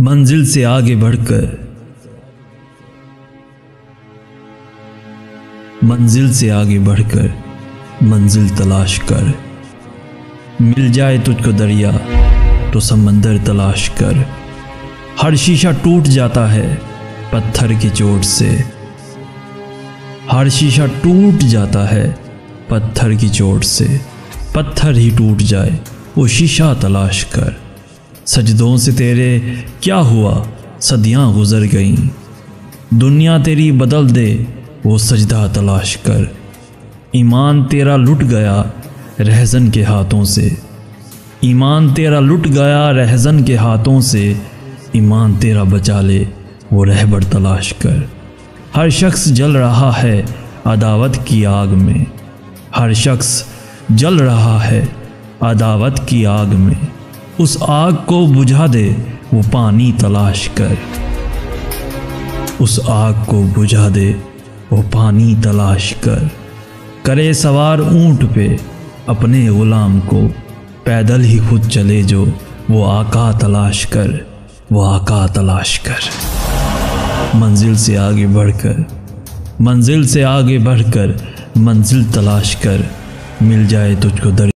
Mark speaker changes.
Speaker 1: मंजिल से आगे बढ़कर। मंजिल से आगे बढ़कर मंजिल तलाश कर। मिल जाए तुझको दरिया तो समंदर तलाश कर। हर शीशा टूट जाता है पत्थर की चोट से। हर शीशा टूट जाता है पत्थर की चोट से। पत्थर ही टूट जाए, वो शीशा तलाश कर। सजदों से तेरे क्या हुआ? सदियाँ गुजर गईं। दुनिया तेरी बदल दे, वो सजदा तलाश कर। ईमान तेरा लुट गया रहजन के हाथों से। ईमान तेरा लुट गया रहजन के हाथों से। ईमान तेरा बचा ले, वो रहबर तलाश कर। हर शख्स जल रहा है अदावत की आग में। हर शख्स जल रहा है अदावत की आग में। उस आग को बुझा दे, वो पानी तलाश कर। उस आग को बुझा दे, वो पानी तलाश कर। करे सवार ऊँट पे, अपने गुलाम को। पैदल ही खुद चले जो, वो आका तलाश कर, वो आका तलाश कर। मंजिल से आगे बढ़कर, मंजिल से आगे बढ़कर, मंजिल तलाश कर। मिल जाए तुझको दर